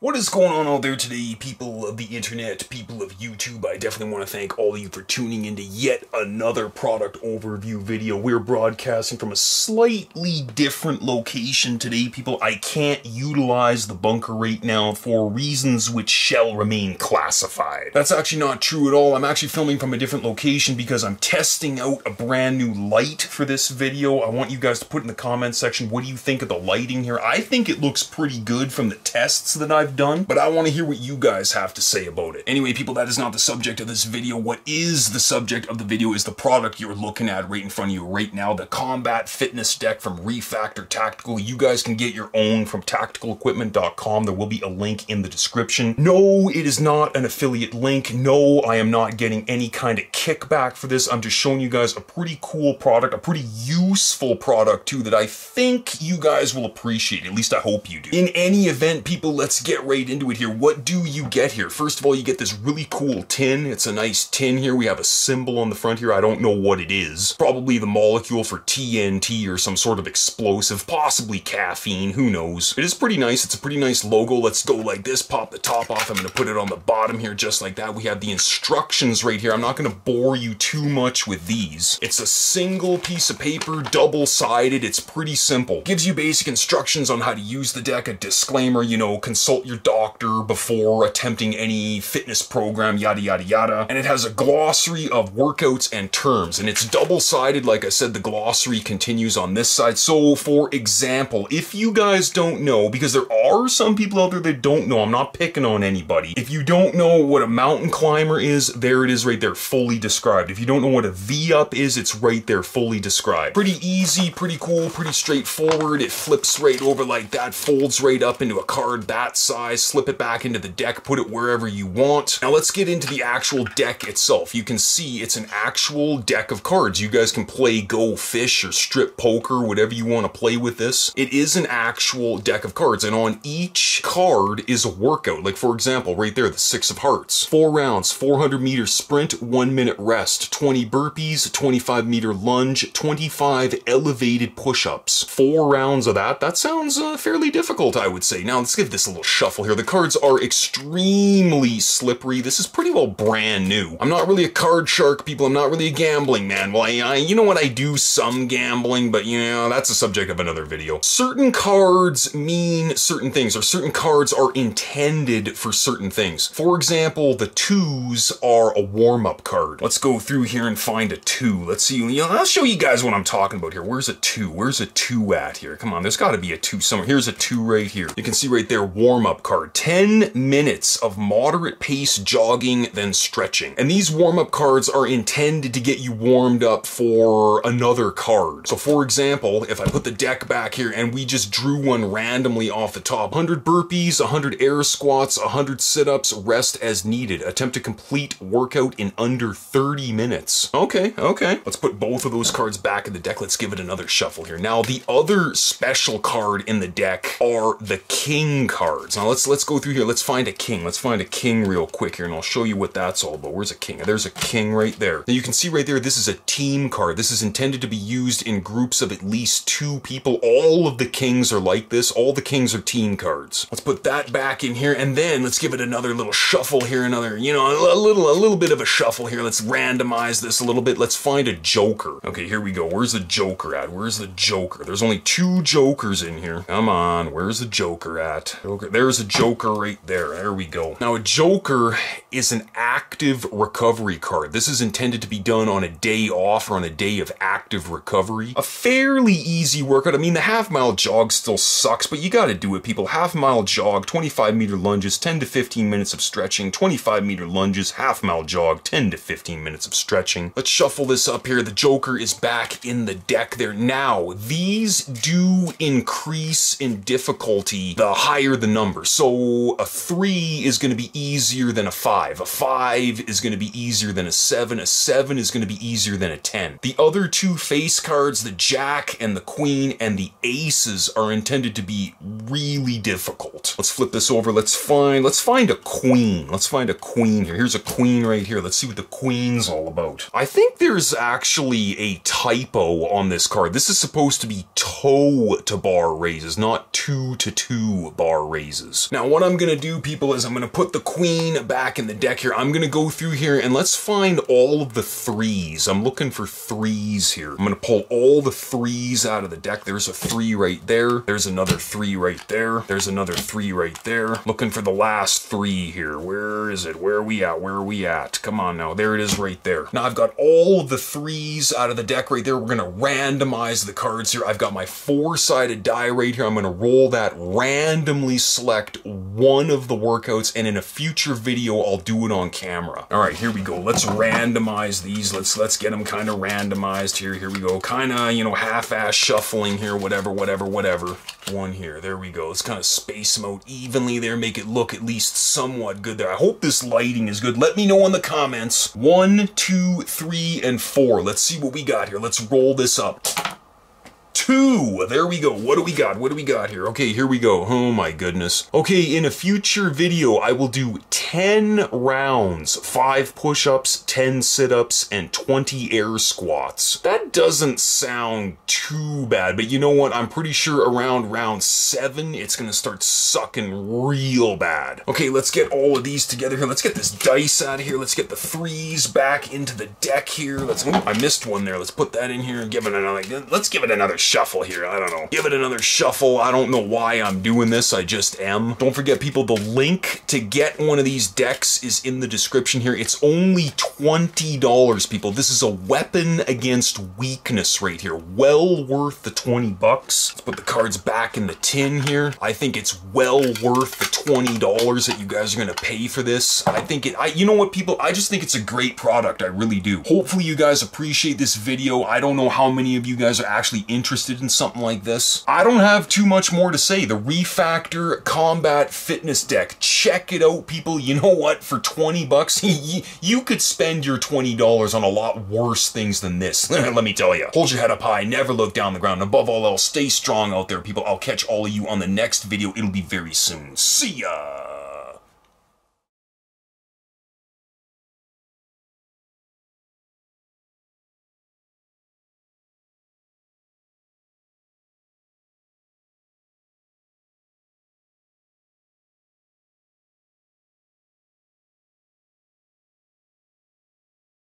What is going on out there today, people of the internet, people of YouTube? I definitely want to thank all of you for tuning into yet another product overview video. We're broadcasting from a slightly different location today, people. I can't utilize the bunker right now for reasons which shall remain classified. That's actually not true at all. I'm actually filming from a different location because I'm testing out a brand new light for this video. I want you guys to put in the comments section, what do you think of the lighting here? I think it looks pretty good from the tests that I've I've done, but I want to hear what you guys have to say about it. Anyway, people, that is not the subject of this video. What is the subject of the video is the product you're looking at right in front of you right now, the Combat Fitness Deck from Refactor Tactical. You guys can get your own from tacticalequipment.com. There will be a link in the description. No, it is not an affiliate link. No, I am not getting any kind of kickback for this. I'm just showing you guys a pretty cool product, a pretty useful product too that I think you guys will appreciate. At least I hope you do. In any event, people, let's get get right into it here. What do you get here? First of all, you get this really cool tin. It's a nice tin here. We have a symbol on the front here. I don't know what it is. Probably the molecule for TNT or some sort of explosive, possibly caffeine, who knows. It is pretty nice. It's a pretty nice logo. Let's go like this, pop the top off. I'm gonna put it on the bottom here just like that. We have the instructions right here. I'm not gonna bore you too much with these. It's a single piece of paper, double-sided. It's pretty simple. Gives you basic instructions on how to use the deck, a disclaimer, you know, consult your doctor before attempting any fitness program, yada, yada, yada. And it has a glossary of workouts and terms. And it's double-sided. Like I said, the glossary continues on this side. So, for example, if you guys don't know, because there are some people out there that don't know, I'm not picking on anybody. If you don't know what a mountain climber is, there it is right there, fully described. If you don't know what a V-up is, it's right there, fully described. Pretty easy, pretty cool, pretty straightforward. It flips right over like that, folds right up into a card that size size, slip it back into the deck, put it wherever you want. Now let's get into the actual deck itself. You can see it's an actual deck of cards. You guys can play Go Fish or Strip Poker, whatever you want to play with this. It is an actual deck of cards, and on each card is a workout. Like for example, right there, the Six of Hearts. Four rounds, 400 meter sprint, one minute rest, 20 burpees, 25 meter lunge, 25 elevated push-ups. Four rounds of that. That sounds uh, fairly difficult, I would say. Now let's give this a little shot here. The cards are extremely slippery. This is pretty well brand new. I'm not really a card shark, people. I'm not really a gambling man. Well, I, I, you know what? I do some gambling, but you know, that's the subject of another video. Certain cards mean certain things, or certain cards are intended for certain things. For example, the twos are a warm-up card. Let's go through here and find a two. Let's see, you know, I'll show you guys what I'm talking about here. Where's a two? Where's a two at here? Come on, there's gotta be a two somewhere. Here's a two right here. You can see right there, warm-up warm-up card. 10 minutes of moderate pace jogging, then stretching. And these warm-up cards are intended to get you warmed up for another card. So for example, if I put the deck back here and we just drew one randomly off the top, 100 burpees, 100 air squats, 100 sit-ups, rest as needed. Attempt to complete workout in under 30 minutes. Okay, okay. Let's put both of those cards back in the deck. Let's give it another shuffle here. Now, the other special card in the deck are the king cards. Now, let's let's go through here. Let's find a king. Let's find a king real quick here, and I'll show you what that's all about. Where's a king? There's a king right there. Now you can see right there, this is a team card. This is intended to be used in groups of at least two people. All of the kings are like this. All the kings are team cards. Let's put that back in here, and then let's give it another little shuffle here. Another, you know, a little, a little bit of a shuffle here. Let's randomize this a little bit. Let's find a joker. Okay, here we go. Where's the joker at? Where's the joker? There's only two jokers in here. Come on, where's the joker at? Joker. There's a Joker right there. There we go. Now, a Joker is an active recovery card. This is intended to be done on a day off or on a day of active recovery. A fairly easy workout. I mean, the half mile jog still sucks, but you gotta do it, people. Half mile jog, 25 meter lunges, 10 to 15 minutes of stretching, 25 meter lunges, half mile jog, 10 to 15 minutes of stretching. Let's shuffle this up here. The Joker is back in the deck there. Now, these do increase in difficulty the higher the number. So a three is going to be easier than a five. A five is going to be easier than a seven. A seven is going to be easier than a 10. The other two face cards, the jack and the queen and the aces are intended to be really difficult. Let's flip this over. Let's find, let's find a queen. Let's find a queen here. Here's a queen right here. Let's see what the queen's all about. I think there's actually a typo on this card. This is supposed to be toe to bar raises, not two to two bar raises. Now what I'm gonna do people is I'm gonna put the queen back in the deck here. I'm gonna go through here and let's find all of the threes. I'm looking for threes here. I'm gonna pull all the threes out of the deck. There's a three right there. There's another three right there. There's another three right there. Looking for the last three here. Where is it? Where are we at? Where are we at? Come on now. There it is right there. Now I've got all the threes out of the deck right there. We're gonna randomize the cards here. I've got my four-sided die right here. I'm gonna roll that, randomly select one of the workouts, and in a future video, I'll do it on camera. All right, here we go. Let's randomize these. Let's let's get them kind of randomized here. Here we go. Kind of, you know, half-ass shuffling here, whatever, whatever, whatever. One here. There we go. Let's kind of space them out evenly there, make it look at least somewhat good there. I hope this lighting is good. Let me know in the comments. One, two, three, and four. Let's see what we got here. Let's roll this up two. There we go. What do we got? What do we got here? Okay, here we go. Oh my goodness. Okay, in a future video, I will do 10 rounds, 5 push-ups, 10 sit-ups, and 20 air squats. That doesn't sound too bad, but you know what? I'm pretty sure around round 7, it's gonna start sucking real bad. Okay, let's get all of these together here. Let's get this dice out of here. Let's get the threes back into the deck here. Let's, I missed one there. Let's put that in here and give it another, let's give it another shuffle here. I don't know. Give it another shuffle. I don't know why I'm doing this. I just am. Don't forget, people, the link to get one of these decks is in the description here. It's only $20, people. This is a weapon against weakness right here. Well worth the 20 bucks. Let's put the cards back in the tin here. I think it's well worth the $20 that you guys are going to pay for this. I think it, I, you know what, people? I just think it's a great product. I really do. Hopefully you guys appreciate this video. I don't know how many of you guys are actually interested interested in something like this. I don't have too much more to say. The Refactor Combat Fitness Deck. Check it out, people. You know what? For 20 bucks, you could spend your $20 on a lot worse things than this. Let me tell you. Hold your head up high. Never look down the ground. Above all else, stay strong out there, people. I'll catch all of you on the next video. It'll be very soon. See ya!